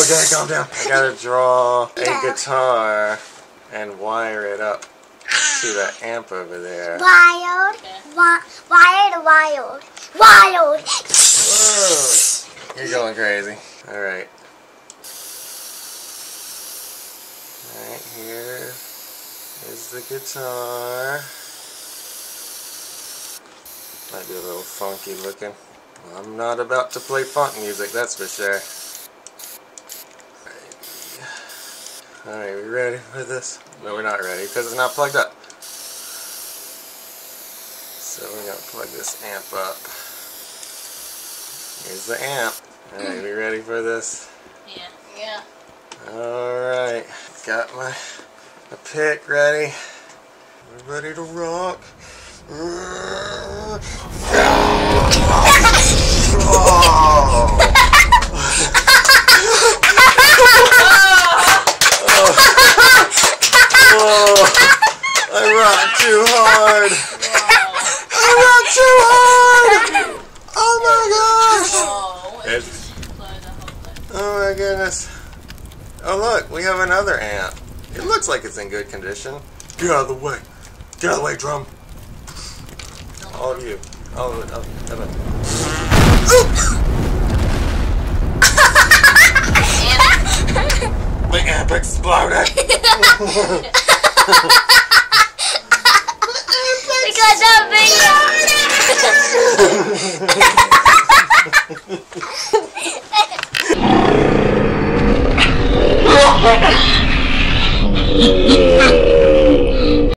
Okay, calm down. I gotta draw a guitar and wire it up to the amp over there. Wild, wi- wild, wild, wild. Whoa, you're going crazy. All right. Right here is the guitar. Might be a little funky looking. I'm not about to play funk music, that's for sure. Alright, we ready for this? No, we're not ready because it's not plugged up. So we're going to plug this amp up. Here's the amp. Alright, we ready for this? Yeah. Yeah. Alright, got my, my pick ready. We're ready to rock. I rocked too hard! I rocked too hard! Oh my gosh! Oh, It's- slow the whole thing. Oh my goodness. Oh look, we have another amp. It looks like it's in good condition. Get out of the way. Get out of the way, drum. All of you. All of it. All of it. The amp exploded. Oh, my God.